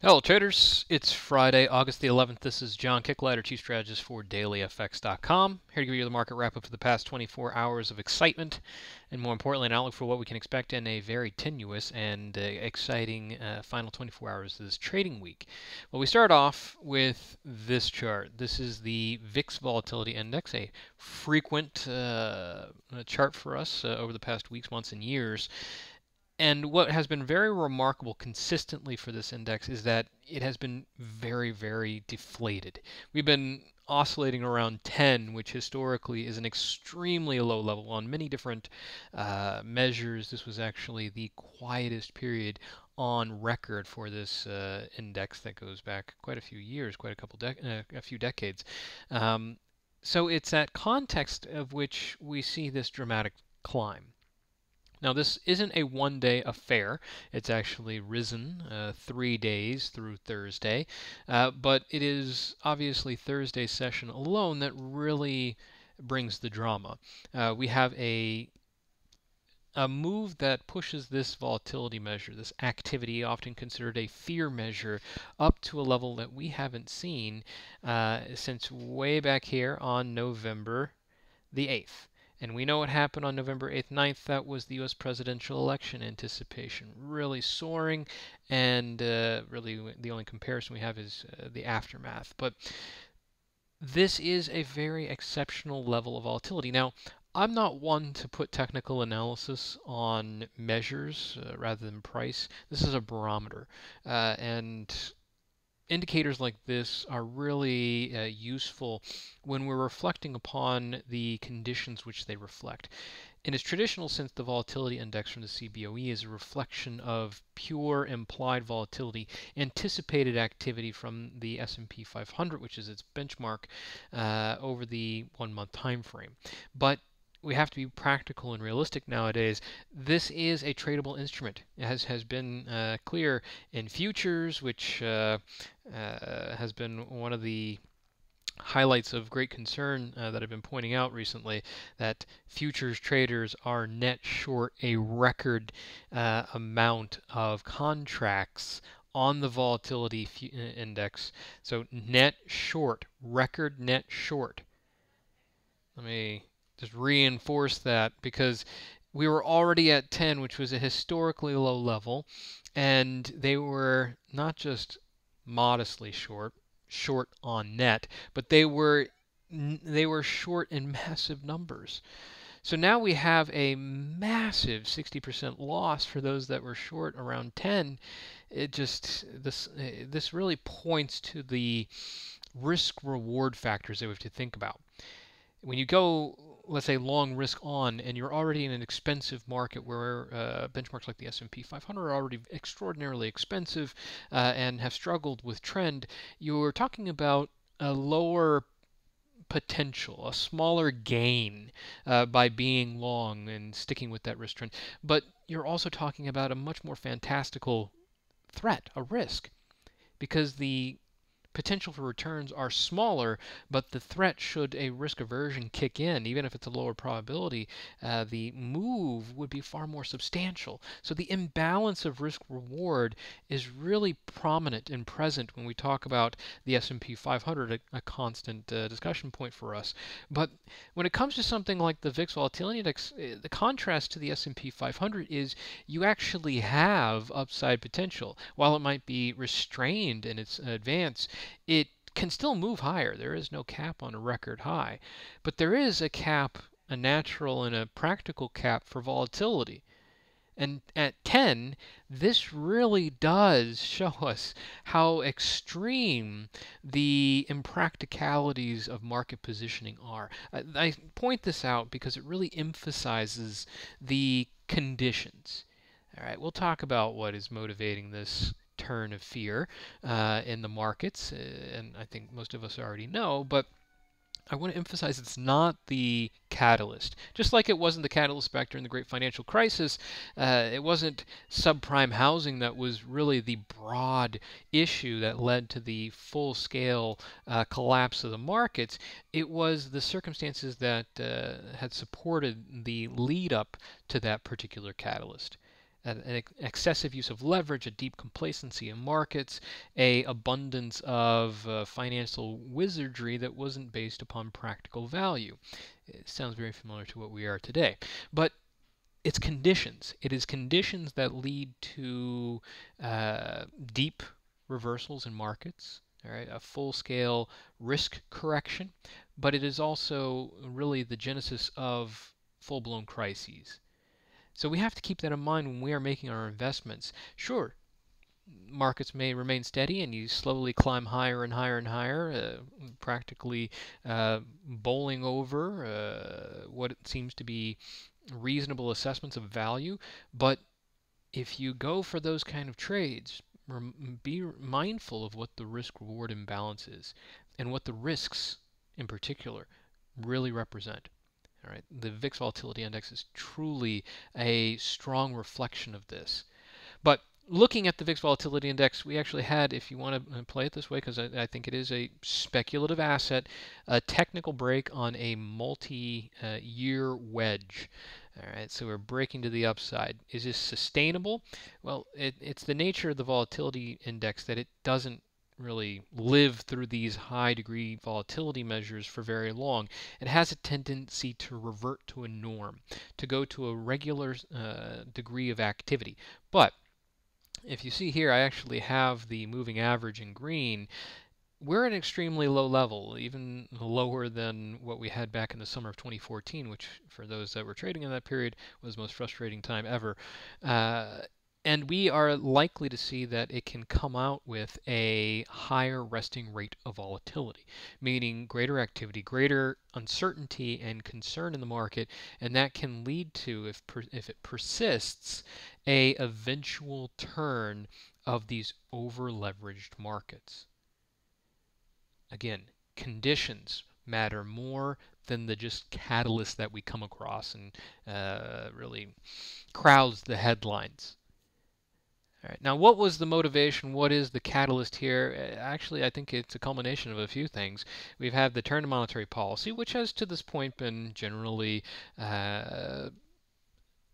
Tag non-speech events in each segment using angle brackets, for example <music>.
Hello, traders. It's Friday, August the 11th. This is John Kicklighter, Chief Strategist for DailyFX.com. Here to give you the market wrap up for the past 24 hours of excitement, and more importantly, an outlook for what we can expect in a very tenuous and uh, exciting uh, final 24 hours of this trading week. Well, we start off with this chart. This is the VIX Volatility Index, a frequent uh, chart for us uh, over the past weeks, months, and years. And what has been very remarkable consistently for this index is that it has been very, very deflated. We've been oscillating around 10, which historically is an extremely low level on many different uh, measures. This was actually the quietest period on record for this uh, index that goes back quite a few years, quite a couple, uh, a few decades. Um, so it's that context of which we see this dramatic climb. Now, this isn't a one day affair. It's actually risen uh, three days through Thursday. Uh, but it is obviously Thursday's session alone that really brings the drama. Uh, we have a a move that pushes this volatility measure, this activity, often considered a fear measure, up to a level that we haven't seen uh, since way back here on November the 8th. And we know what happened on November 8th, 9th. That was the U.S. presidential election anticipation, really soaring, and uh, really the only comparison we have is uh, the aftermath. But this is a very exceptional level of volatility. Now, I'm not one to put technical analysis on measures uh, rather than price. This is a barometer, uh, and indicators like this are really uh, useful when we're reflecting upon the conditions which they reflect. In its traditional sense, the volatility index from the CBOE is a reflection of pure implied volatility, anticipated activity from the S&P 500, which is its benchmark, uh, over the one-month time frame. But we have to be practical and realistic nowadays. This is a tradable instrument. It has, been uh, clear in futures, which uh, uh, has been one of the highlights of great concern uh, that I've been pointing out recently that futures traders are net short a record uh, amount of contracts on the volatility uh, index. So net short, record net short. Let me just reinforce that because we were already at 10, which was a historically low level, and they were not just modestly short, short on net, but they were they were short in <laughs> massive numbers. So now we have a massive 60% loss for those that were short around 10. It just this eh, this really points to the risk reward factors that we have to think about. When you go let's say long risk on and you're already in an expensive market where uh, benchmarks like the S&P 500 are already extraordinarily expensive uh, and have struggled with trend you're talking about a lower potential, a smaller gain uh, by being long and sticking with that risk trend. But you're also talking about a much more fantastical threat, a risk, because the potential for returns are smaller, but the threat should a risk aversion kick in, even if it's a lower probability, uh, the move would be far more substantial. So the imbalance of risk reward is really prominent and present when we talk about the S&P 500, a, a constant uh, discussion point for us. But when it comes to something like the VIX Volatility Index, uh, the contrast to the S&P 500 is you actually have upside potential. While it might be restrained in its advance, it can still move higher. There is no cap on a record high. But there is a cap, a natural and a practical cap for volatility. And at 10, this really does <laughs> show us how extreme the impracticalities of market positioning are. I, I point this out because it really emphasizes the conditions. All right, we'll talk about what is motivating this turn of fear uh, in the markets, uh, and I think most of us already know, but I want to emphasize it's not the catalyst. Just like it wasn't the catalyst back during the great financial crisis, uh, it wasn't subprime housing that was really the broad issue that led to the full scale uh, collapse of the markets. It was the circumstances that uh, had supported the lead up to that particular catalyst. An excessive use of leverage, a deep complacency in markets, a abundance of uh, financial wizardry that wasn't based upon practical value. It sounds very familiar to what we are today. But it's conditions. It is conditions that lead to uh, deep reversals in markets, all right, a full-scale risk correction, but it is also really the genesis of full-blown crises. So we have to keep that in mind when we are making our investments. Sure, markets may remain steady and you slowly climb higher and higher and higher, uh, practically uh, bowling over uh, what seems to be reasonable assessments of value. But if you go for those kind of trades, be mindful of what the risk reward imbalance is and what the risks in particular really represent. All right, the VIX volatility index is truly a strong reflection of this. But looking at the VIX volatility index, we actually had, if you want to uh, play it this way, because I, I, think it is a speculative asset, a technical break on a multi-year uh, wedge. All right, so we're breaking to the upside. Is this sustainable? Well, it, it's the nature of the volatility index that it doesn't really live through these high degree volatility measures for very long. It has a tendency to revert to a norm, to go to a regular uh, degree of activity. But if you see here, I actually have the moving average in green. We're at an extremely low level, even lower than what we had back in the summer of 2014, which, for those that were trading in that period, was the most frustrating time ever. Uh, and we are likely to see that it can come out with a higher resting rate of volatility, meaning greater activity, greater uncertainty and concern in the market, and that can lead to, if, per, if it persists, a eventual turn of these over leveraged markets. Again, conditions matter more than the just catalyst that we come across and uh, really crowds the headlines. All right. Now, what was the motivation? What is the catalyst here? Uh, actually, I think it's a culmination of a few things. We've had the turn to monetary policy, which has to this point been generally uh,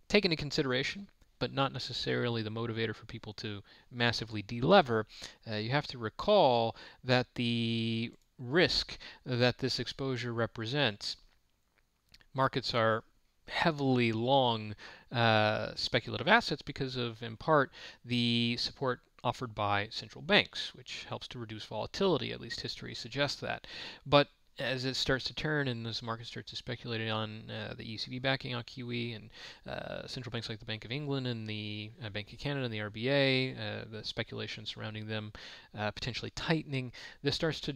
taken into consideration but not necessarily the motivator for people to massively delever. Uh, you have to recall that the risk that this exposure represents, markets are heavily long uh, speculative assets because of, in part, the support offered by central banks, which helps to reduce volatility. At least history suggests that. But as it starts to turn and as the market starts to speculate on uh, the ECB backing on QE and uh, central banks like the Bank of England and the uh, Bank of Canada and the RBA, uh, the speculation surrounding them uh, potentially tightening, this starts to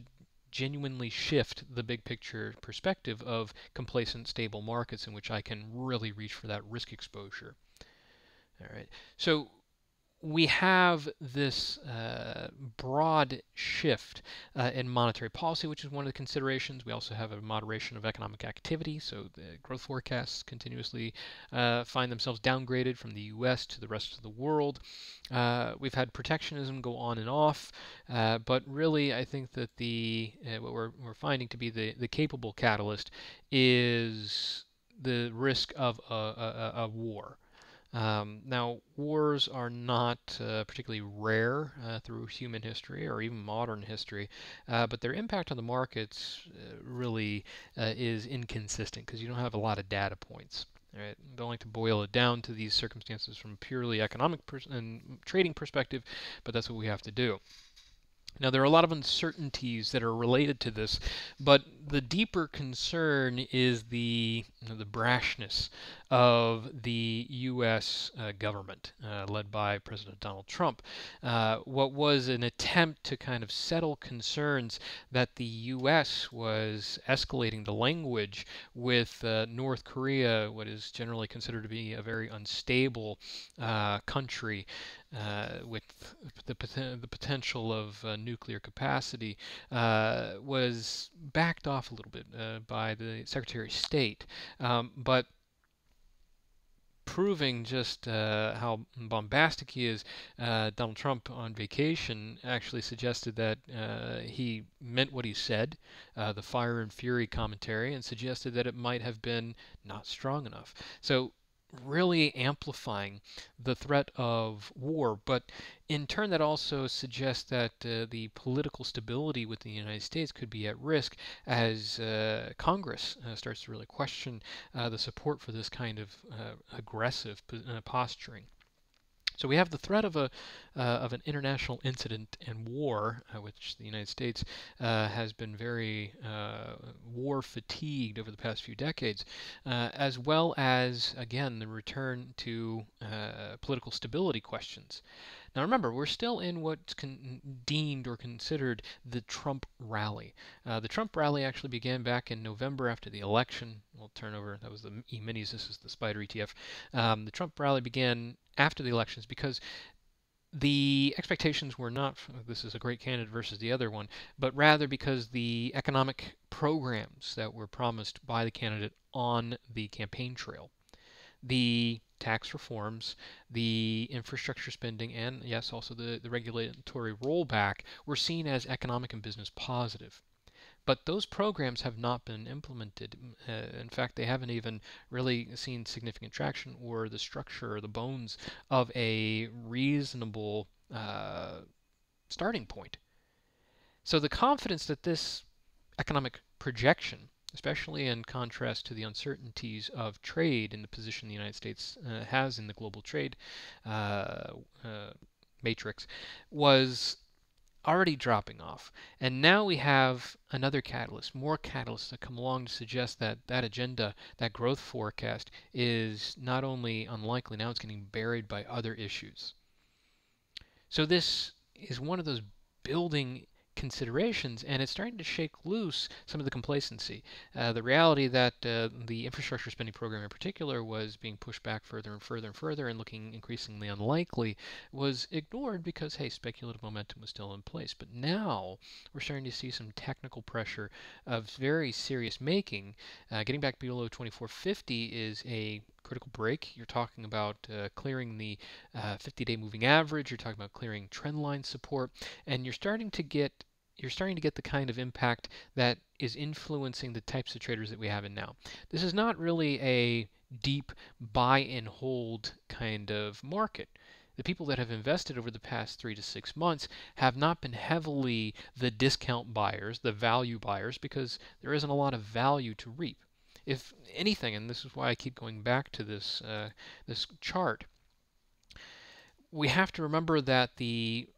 genuinely shift the big picture perspective of complacent, stable markets in which I can really reach for that risk exposure. All right. So we have this uh, broad shift uh, in monetary policy, which is one of the considerations. We also have a moderation of economic activity, so the growth forecasts continuously uh, find themselves downgraded from the U.S. to the rest of the world. Uh, we've had protectionism go on and off, uh, but really, I think that the uh, what we're, we're finding to be the, the capable catalyst is the risk of a, a, a war. Um, now, wars are not uh, particularly rare uh, through human history or even modern history, uh, but their impact on the markets uh, really uh, is inconsistent because you don't have a lot of data points. Right? I don't like to boil it down to these circumstances from purely economic and trading perspective, but that's what we have to do. Now, there are a lot of uncertainties that are related to this, but the deeper concern is the you know, the brashness of the U.S. Uh, government, uh, led by President Donald Trump. Uh, what was an attempt to kind of settle concerns that the U.S. was escalating the language with uh, North Korea, what is generally considered to be a very unstable uh, country. Uh, with the, the potential of uh, nuclear capacity uh, was backed off a little bit uh, by the Secretary of State. Um, but proving just uh, how bombastic he is, uh, Donald Trump on vacation actually suggested that uh, he meant what he said, uh, the fire and fury commentary, and suggested that it might have been not strong enough. So really amplifying the threat of war. But in turn, that also suggests that uh, the political stability within the United States could be at risk as uh, Congress uh, starts to really question uh, the support for this kind of uh, aggressive uh, posturing. So we have the threat of a uh, of an international incident and war, uh, which the United States uh, has been very uh, war fatigued over the past few decades, uh, as well as again the return to uh, political stability questions. Now remember, we're still in what's deemed or considered the Trump rally. Uh, the Trump rally actually began back in November after the election. We'll turn over, that was the E-minis, this is the SPDR ETF. Um, the Trump rally began after the elections because the expectations were not this is a great candidate versus the other one, but rather because the economic programs that were promised by the candidate on the campaign trail, the tax reforms, the infrastructure spending, and yes, also the, the regulatory rollback were seen as economic and business positive. But those programs have not been implemented. Uh, in fact, they haven't even really seen significant traction or the structure or the bones of a reasonable uh, starting point. So the confidence that this economic projection, especially in contrast to the uncertainties of trade and the position the United States uh, has in the global trade uh, uh, matrix, was already dropping off. And now we have another catalyst, more catalysts that come along to suggest that that agenda, that growth forecast, is not only unlikely, now it's getting buried by other issues. So this is one of those building considerations, and it's starting to shake loose some of the complacency. Uh, the reality that uh, the infrastructure spending program in particular was being pushed back further and further and further and looking increasingly unlikely was ignored because, hey, speculative momentum was still in place. But now we're starting to see some technical pressure of very serious making. Uh, getting back below 2450 is a critical break. You're talking about uh, clearing the 50-day uh, moving average. You're talking about clearing trend line support, and you're starting to get you're starting to get the kind of impact that is influencing the types of traders that we have in now. This is not really a deep buy and hold kind of market. The people that have invested over the past three to six months have not been heavily the discount buyers, the value buyers, because there isn't a lot of value to reap. If anything, and this is why I keep going back to this uh, this chart, we have to remember that the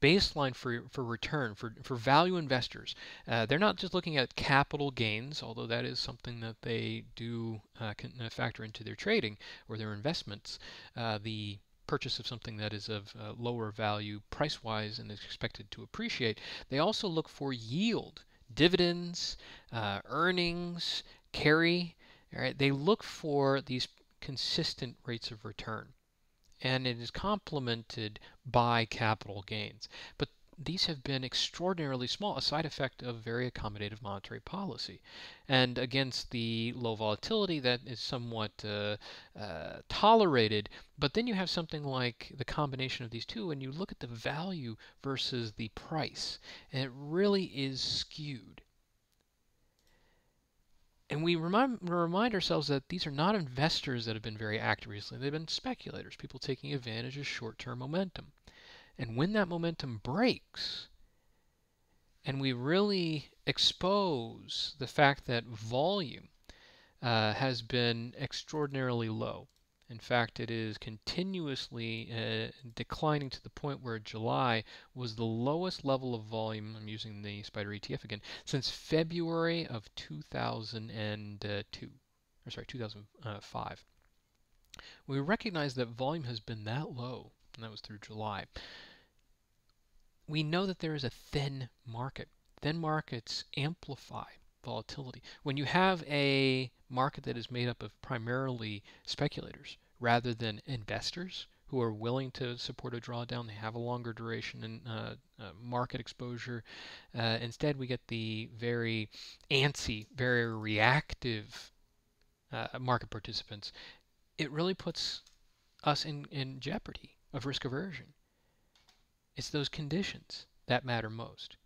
baseline for, for return for, for value investors. Uh, they're not just looking at capital gains, although that is something that they do uh, can, uh, factor into their trading or their investments. Uh, the purchase of something that is of uh, lower value price wise and is expected to appreciate. They also look for yield, dividends, earnings, carry. Right? They look for these consistent rates of return and it is complemented by capital gains. But these have been extraordinarily small, a side effect of very accommodative monetary policy. And against the low volatility, that is somewhat uh, uh, tolerated. But then you have something like the combination of these two, and you look at the value versus the price, and it really is skewed. And we remind, remind ourselves that these are not investors that have been very active recently. They've been speculators, people taking advantage of short term momentum. And when that momentum breaks, and we really expose the fact that volume uh, has been extraordinarily low, in fact, it is continuously uh, declining to the point where July was the lowest level of volume, I'm using the SPDR ETF again, since February of 2002, or sorry, 2005. We recognize that volume has been that low, and that was through July. We know that there is a thin market. Thin markets amplify volatility. When you have a market that is made up of primarily speculators rather than investors who are willing to support a drawdown, they have a longer duration and uh, uh, market exposure. Uh, instead, we get the very antsy, very reactive uh, market participants. It really puts us in, in jeopardy of risk aversion. It's those conditions that matter most.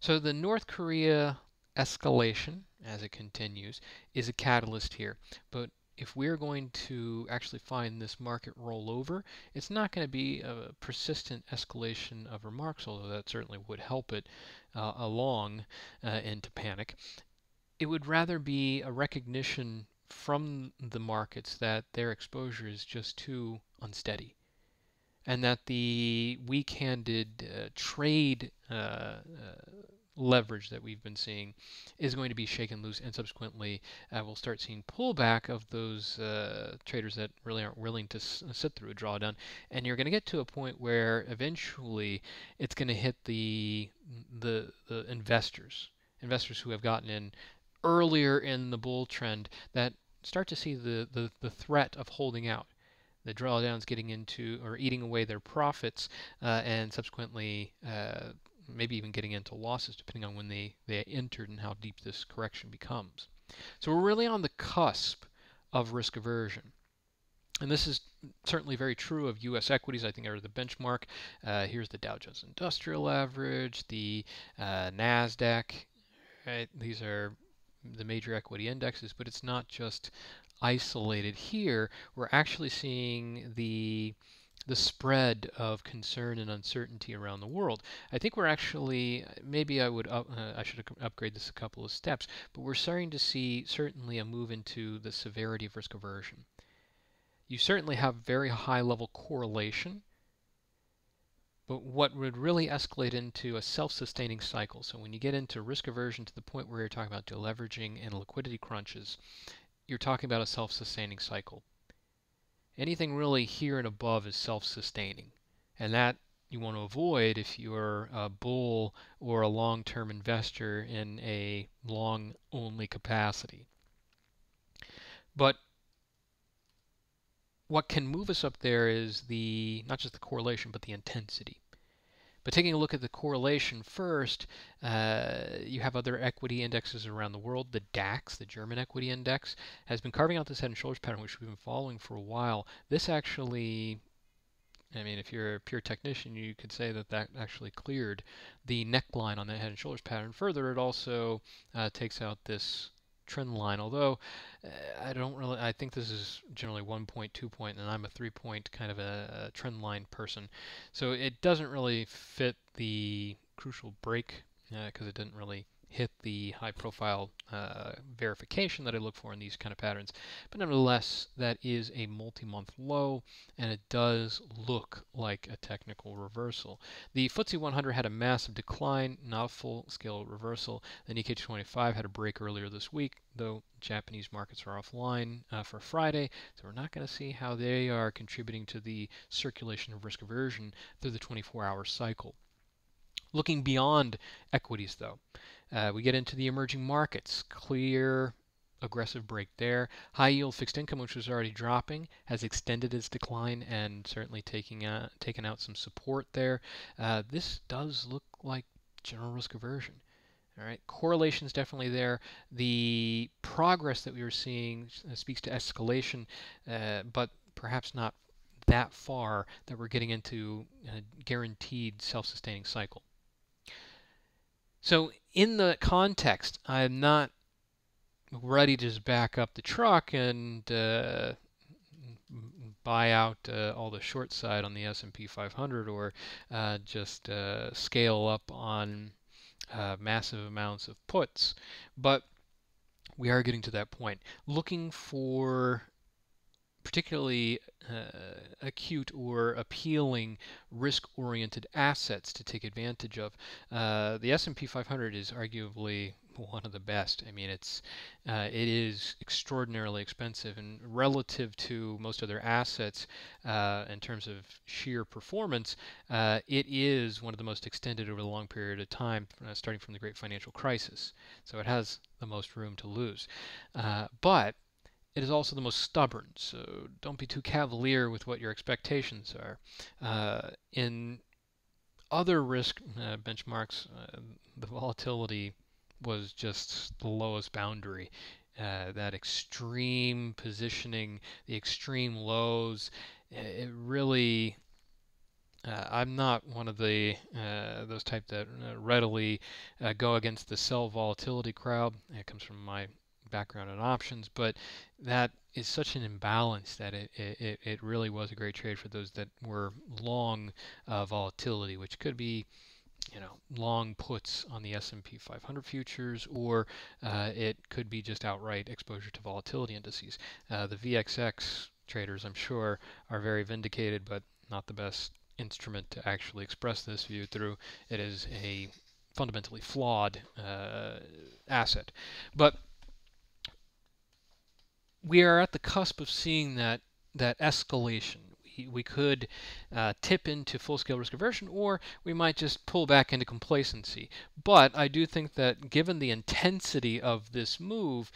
So the North Korea escalation as it continues is a catalyst here. But if we're going to actually find this market rollover, it's not going to be a persistent escalation of remarks, although that certainly would help it uh, along uh, into panic. It would rather be a recognition from the markets that their exposure is just too unsteady and that the weak-handed uh, trade uh, uh, leverage that we've been seeing is going to be shaken loose, and subsequently uh, we'll start seeing pullback of those uh, traders that really aren't willing to s- sit through a drawdown. And you're going to get to a point where eventually it's going to hit the, the the investors, investors who have gotten in earlier in the bull trend that start to see the, the, the threat of holding out the drawdowns getting into or eating away their profits uh, and subsequently uh, maybe even getting into losses depending on when they, they entered and how deep this correction becomes. So we're really on the cusp of risk aversion. And this is certainly very true of U.S. equities. I think are the benchmark. Uh, here's the Dow Jones Industrial Average, the uh, Nasdaq. Right? These are the major equity indexes, but it's not just isolated here. We're actually seeing the the spread of concern and uncertainty around the world. I think we're actually maybe I would up, uh, I should upgrade this a couple of steps, but we're starting to see certainly a move into the severity of risk aversion. You certainly have very high level correlation, but what would really escalate into a self-sustaining cycle. So when you get into risk aversion to the point where you're talking about deleveraging and liquidity crunches, you're talking about a self-sustaining cycle anything really here and above is self-sustaining. And that you want to avoid if you're a bull or a long-term investor in a long-only capacity. But what can move us up there is the not just the correlation but the intensity. But taking a look at the correlation first, uh, you have other equity indexes around the world. The DAX, the German equity index, has been carving out this head and shoulders pattern, which we've been following for a while. This actually I mean, if you're a pure technician, you could say that that actually cleared the neckline on that head and shoulders pattern. Further, it also uh, takes out this trend line. Although uh, I don't really, I think this is generally one point, two point, and I'm a three point kind of a, a trend line person. So it doesn't really fit the crucial break because uh, it didn't really hit the high profile uh, verification that I look for in these kind of patterns. But nevertheless, that is a multi-month low, and it does look like a technical reversal. The FTSE 100 had a massive decline, not a full-scale reversal. The Nikkei 225 had a break earlier this week, though Japanese markets are offline uh, for Friday, so we're not going to see how they are contributing to the circulation of risk aversion through the 24-hour cycle. Looking beyond equities, though, uh, we get into the emerging markets. Clear, aggressive break there. High yield fixed income, which was already dropping, has extended its decline and certainly taking uh, taken out some support there. Uh, this does look like general risk aversion. All right, correlation is definitely there. The progress that we were seeing speaks to escalation, uh, but perhaps not that far that we're getting into a guaranteed self-sustaining cycle. So in the context, I'm not ready to just back up the truck and uh, buy out uh, all the short side on the S&P 500 or uh, just uh, scale up on uh, massive amounts of puts. But we are getting to that point. Looking for particularly uh, acute or appealing risk-oriented assets to take advantage of. Uh, the S&P 500 is arguably one of the best. I mean, it's uh, it is extraordinarily expensive, and relative to most other assets, uh, in terms of sheer performance, uh, it is one of the most extended over the long period of time, uh, starting from the Great Financial Crisis. So it has the most room to lose, uh, but it is also the most stubborn, so don't be too cavalier with what your expectations are. Uh, in other risk uh, benchmarks, uh, the volatility was just the lowest boundary. Uh, that extreme positioning, the extreme lows, it really uh, I'm not one of the uh, those type that readily go against the sell volatility crowd. It comes from my background on options, but that is such an imbalance that it, it, it really was a great trade for those that were long uh, volatility, which could be you know long puts on the S&P 500 futures, or uh, it could be just outright exposure to volatility indices. Uh, the VXX traders, I'm sure, are very vindicated, but not the best instrument to actually express this view through. It is a fundamentally flawed uh, asset. But we are at the cusp of seeing that that escalation. We, we could uh, tip into full-scale risk aversion, or we might just pull back into complacency. But I do think that given the intensity of this move,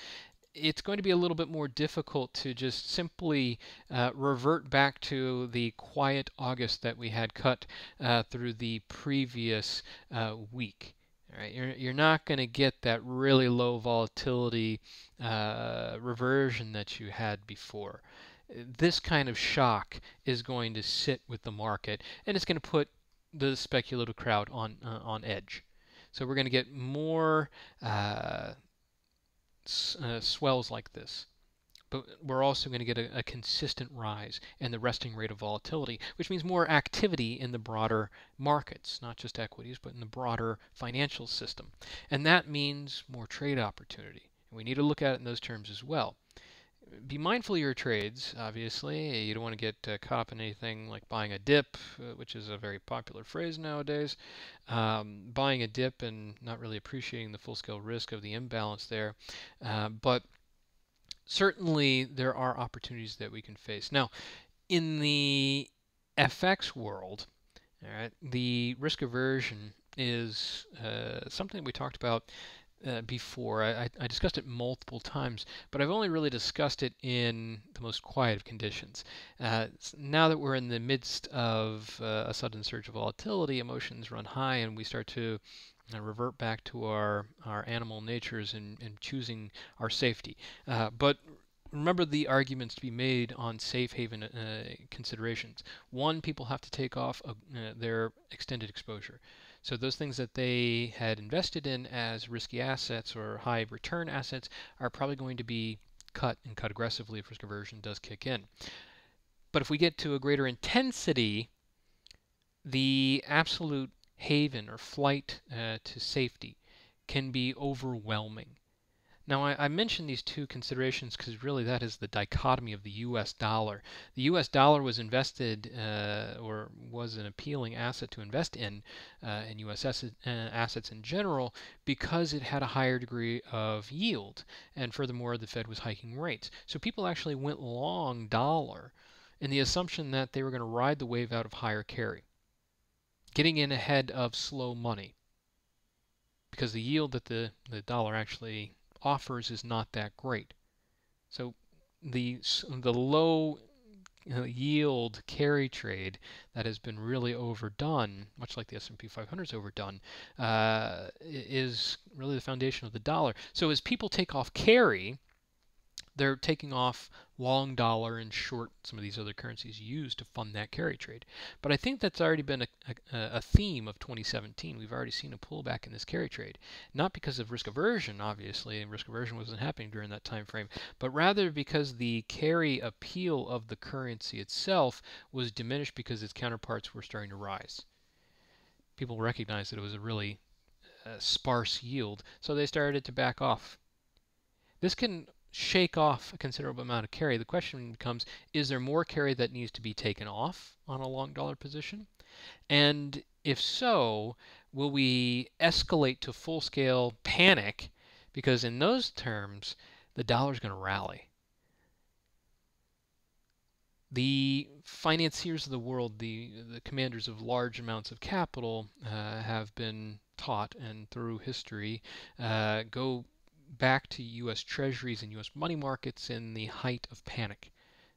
it's going to be a little bit more difficult to just simply uh, revert back to the quiet August that we had cut uh, through the previous uh, week. Right, you're, you're not going to get that really low volatility uh, reversion that you had before. This kind of shock is going to sit with the market, and it's going to put the speculative crowd on uh, on edge. So we're going to get more uh, uh, swells like this. But we're also going to get a, a, consistent rise in the resting rate of volatility, which means more activity in the broader markets, not just equities, but in the broader financial system. And that means more trade opportunity. And we need to look at it in those terms as well be mindful of your trades, obviously. You don't want to get uh, caught up in anything like buying a dip, uh, which is a very popular phrase nowadays. Um, buying a dip and not really appreciating the full scale risk of the imbalance there. Uh, but certainly there are opportunities that we can face. Now, in the FX world, all right, the risk aversion is uh, something we talked about uh, before. I, I, discussed it multiple times, but I've only really discussed it in the most quiet of conditions. Uh, now that we're in the midst of uh, a sudden surge of volatility, emotions run high, and we start to uh, revert back to our, our animal natures and, and choosing our safety. Uh, but remember the arguments to be made on safe haven uh, considerations. One, people have to take off their extended exposure. So those things that they had invested in as risky assets or high return assets are probably going to be cut and cut aggressively if risk aversion does kick in. But if we get to a greater intensity, the absolute haven or flight uh, to safety can be overwhelming. Now, I, I mentioned these two considerations because really that is the dichotomy of the U.S. dollar. The U.S. dollar was invested uh, or was an appealing asset to invest in, uh, in U.S. Asset, uh, assets in general, because it had a higher degree of yield. And furthermore, the Fed was hiking rates. So people actually went long dollar in the assumption that they were going to ride the wave out of higher carry, getting in ahead of slow money because the yield that the, the dollar actually offers is not that great. So the the low uh, yield carry trade that has been really overdone, much like the S&P 500 is overdone, uh, is really the foundation of the dollar. So as people take off carry, they're taking off long dollar and short some of these other currencies used to fund that carry trade. But I think that's already been a, a, a, theme of 2017. We've already seen a pullback in this carry trade, not because of risk aversion, obviously, and risk aversion wasn't happening during that time frame, but rather because the carry appeal of the currency itself was diminished because its counterparts were starting to rise. People recognized that it was a really uh, sparse yield, so they started to back off. This can shake off a considerable amount of carry. The question becomes, is there more carry that needs to be taken off on a long dollar position? And if so, will we escalate to full-scale panic? Because in those terms, the dollar is going to rally. The financiers of the world, the, the commanders of large amounts of capital, uh, have been taught and through history uh, go back to U.S. Treasuries and U.S. money markets in the height of panic.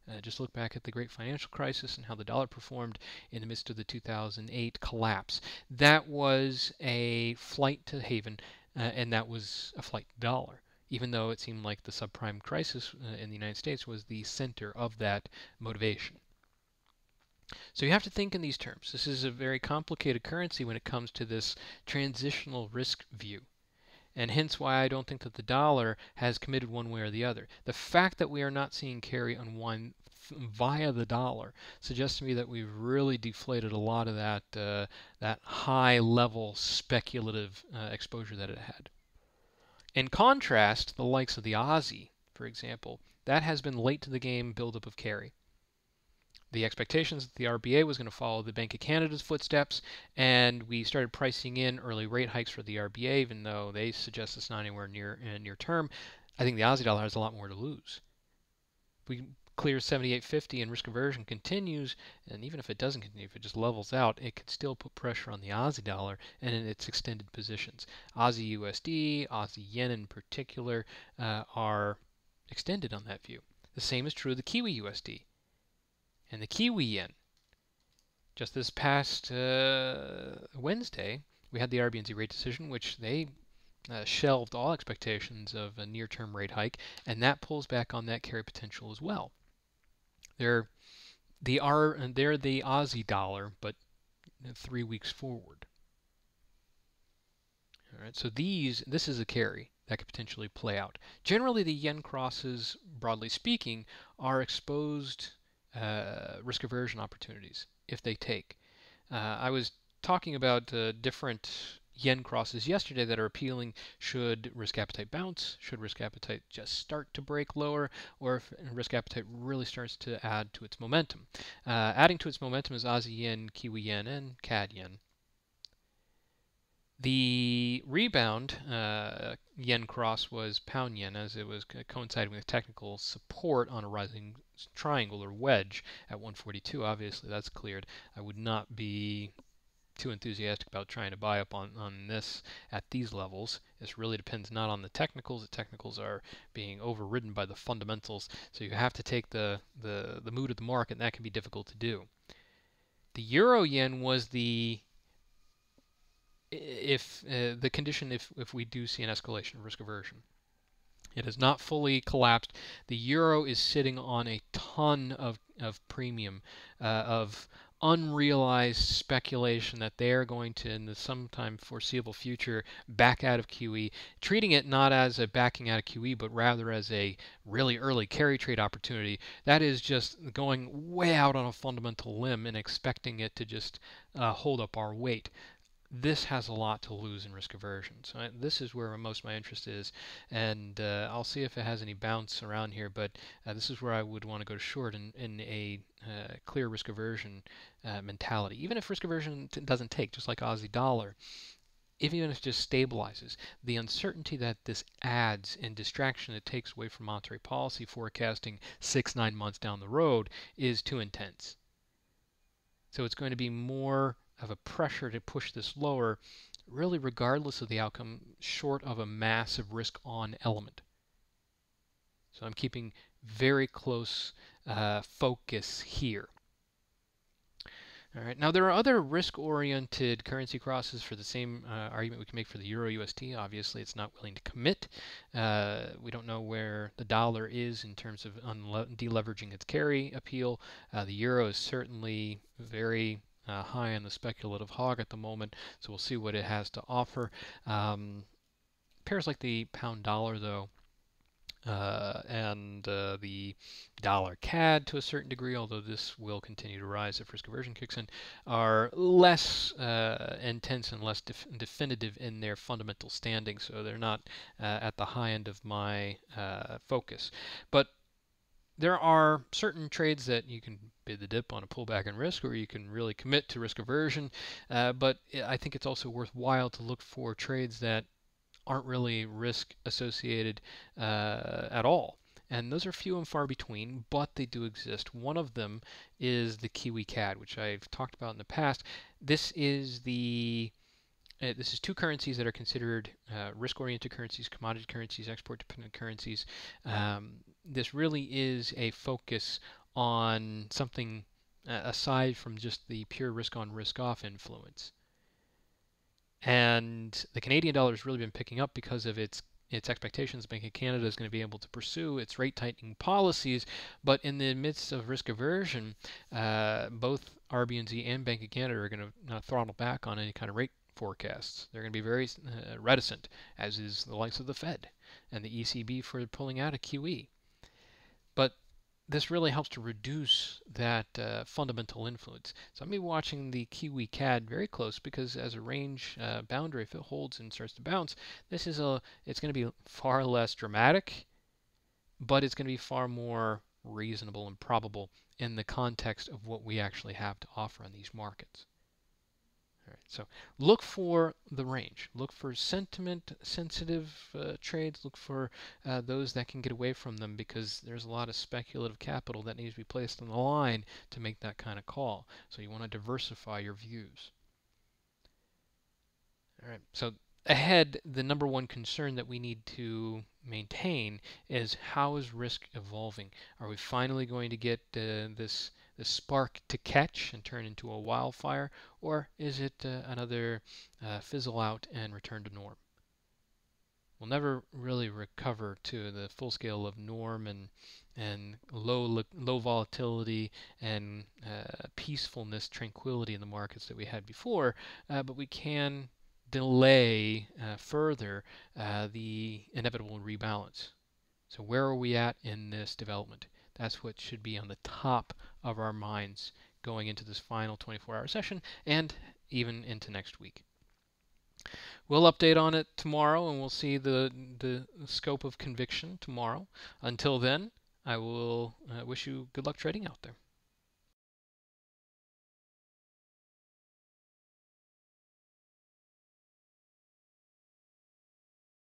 Uh, just look back at the great financial crisis and how the dollar performed in the midst of the 2008 collapse. That was a flight to haven, uh, and that was a flight to dollar, even though it seemed like the subprime crisis uh, in the United States was the center of that motivation. So you have to think in these terms. This is a very complicated currency when it comes to this transitional risk view. And hence why I don't think that the dollar has committed one way or the other. The fact that we are not seeing carry unwind via the dollar suggests to me that we've really deflated a lot of that uh, that high level speculative uh, exposure that it had. In contrast, the likes of the Aussie, for example, that has been late to the game buildup of carry. The expectations that the RBA was going to follow the Bank of Canada's footsteps, and we started pricing in early rate hikes for the RBA, even though they suggest it's not anywhere near uh, near term. I think the Aussie dollar has a lot more to lose. We clear 78.50 and risk aversion continues, and even if it doesn't continue, if it just levels out, it could still put pressure on the Aussie dollar and in its extended positions. Aussie USD, Aussie yen in particular, uh, are extended on that view. The same is true of the Kiwi USD and the Kiwi yen. Just this past uh, Wednesday, we had the RBNZ rate decision, which they uh, shelved all expectations of a near-term rate hike, and that pulls back on that carry potential as well. They're the R they're the Aussie dollar, but three weeks forward. All right, so these this is a carry that could potentially play out. Generally, the yen crosses, broadly speaking, are exposed uh, risk aversion opportunities if they take. Uh, I was talking about uh, different yen crosses yesterday that are appealing should risk appetite bounce, should risk appetite just start to break lower, or if risk appetite really starts to add to its momentum. Uh, adding to its momentum is Aussie yen, Kiwi yen, and CAD yen. The rebound uh, yen cross was pound yen as it was coinciding with technical support on a rising triangle or wedge at 142. Obviously, that's cleared. I would not be too enthusiastic about trying to buy up on, on this at these levels. This really depends not on the technicals. The technicals are being overridden by the fundamentals, so you have to take the, the, the mood of the market, and that can be difficult to do. The euro yen was the if uh, the condition if, if we do see an escalation of risk aversion. It has not fully collapsed. The euro is sitting on a ton of, of premium, uh, of unrealized speculation that they are going to, in the sometime foreseeable future, back out of QE, treating it not as a backing out of QE, but rather as a really early carry trade opportunity. That is just going way out on a fundamental limb and expecting it to just uh, hold up our weight this has a lot to lose in risk aversion. So I, this is where most of my interest is, and uh, I'll see if it has any bounce around here. But uh, this is where I would want to go short in, in a uh, clear risk aversion uh, mentality. Even if risk aversion doesn't take, just like Aussie dollar, if even if it just stabilizes, the uncertainty that this adds and distraction it takes away from monetary policy forecasting six, nine months down the road is too intense. So it's going to be more of a pressure to push this lower, really regardless of the outcome, short of a massive risk on element. So I'm keeping very close uh, focus here. All right. Now there are other risk-oriented currency crosses for the same uh, argument we can make for the Euro USD. Obviously, it's not willing to commit. Uh, we don't know where the dollar is in terms of deleveraging its carry appeal. Uh, the euro is certainly very uh, high in the speculative hog at the moment, so we'll see what it has to offer. Um, pairs like the pound dollar, though, uh, and uh, the dollar CAD to a certain degree, although this will continue to rise if risk aversion kicks in, are less uh, intense and less def definitive in their fundamental standing, so they're not uh, at the high end of my uh, focus. But there are certain trades that you can bid the dip on a pullback in risk, or you can really commit to risk aversion. Uh, but I think it's also worthwhile to look for trades that aren't really risk associated uh, at all. And those are few and far between, but they do exist. One of them is the Kiwi CAD, which I've talked about in the past. This is the uh, this is two currencies that are considered uh, risk-oriented currencies, commodity currencies, export-dependent currencies. Um, this really is a focus on something aside from just the pure risk on risk off influence. And the Canadian dollar has really been picking up because of its its expectations Bank of Canada is going to be able to pursue its rate tightening policies, but in the midst of risk aversion, uh, both RBNZ and Bank of Canada are going to throttle back on any kind of rate forecasts. They're going to be very uh, reticent, as is the likes of the Fed and the ECB for pulling out of QE. But this really helps to reduce that uh, fundamental influence. So I'm going to be watching the Kiwi CAD very close because as a range uh, boundary, if it holds and starts to bounce, this is a it's going to be far less dramatic, but it's going to be far more reasonable and probable in the context of what we actually have to offer on these markets. So look for the range. Look for sentiment sensitive uh, trades. Look for uh, those that can get away from them because there's a lot of speculative capital that needs to be placed on the line to make that kind of call. So you want to diversify your views. All right, so ahead, the number one concern that we need to maintain is how is risk evolving? Are we finally going to get uh, this the spark to catch and turn into a wildfire, or is it uh, another uh, fizzle out and return to norm? We'll never really recover to the full scale of norm and and low low volatility and uh, peacefulness, tranquility in the markets that we had before, uh, but we can delay uh, further uh, the inevitable rebalance. So where are we at in this development? That's what should be on the top of our minds going into this final 24 hour session and even into next week. We'll update on it tomorrow and we'll see the, the scope of conviction tomorrow. Until then, I will uh, wish you good luck trading out there.